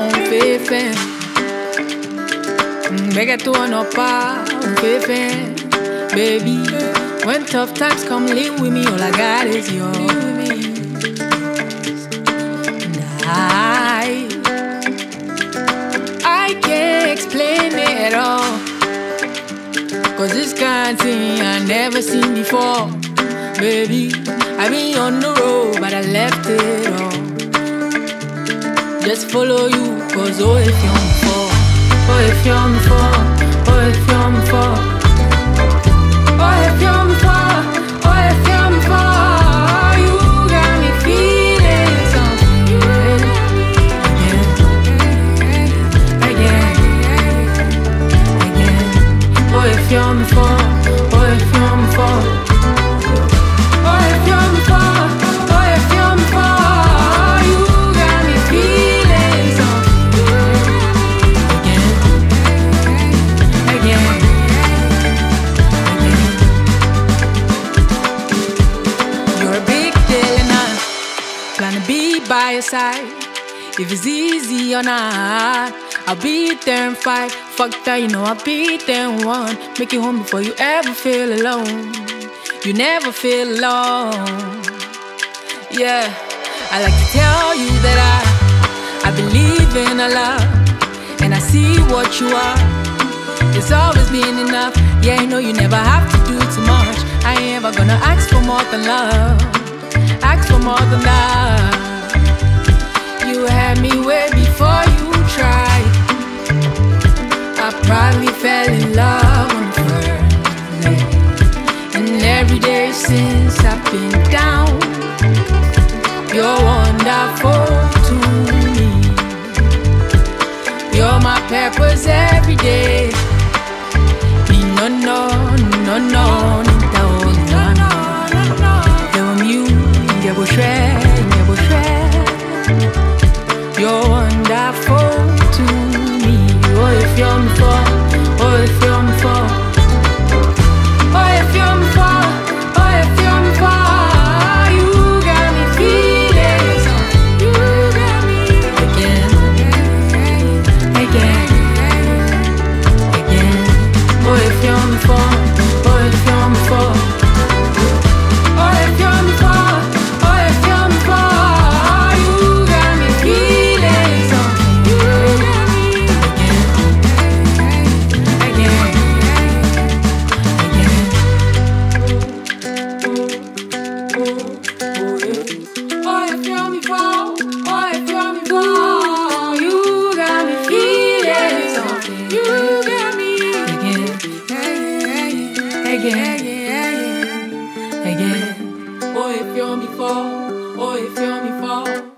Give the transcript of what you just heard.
kene won fefe. Beg to an opa fefe. Baby, when tough times come, live with me. All I got is. And I, I can't explain it all. Cause this kind of thing I never seen before. Baby, I've been on the road, but I left it. Just follow you, cause oh, if you're oh, if you're if you're oh, if you're for, oh, if you're for, oh, you got me feeling something. Again, again. Oh, if you're side. If it's easy or not, I'll be there and fight. Fuck that, you know I'll be there and one. Make you home before you ever feel alone. You never feel alone. Yeah, I like to tell you that I I believe in a love and I see what you are. It's always been enough. Yeah, I know you never have to do too much. I ain't ever gonna ask for more than love. Probably fell in love on the first. And every day since I've been down, you're wonderful to me. You're my purpose every day. No, no, no, no, no. You're again. Oh, if you're me fall, oh, if you're me for.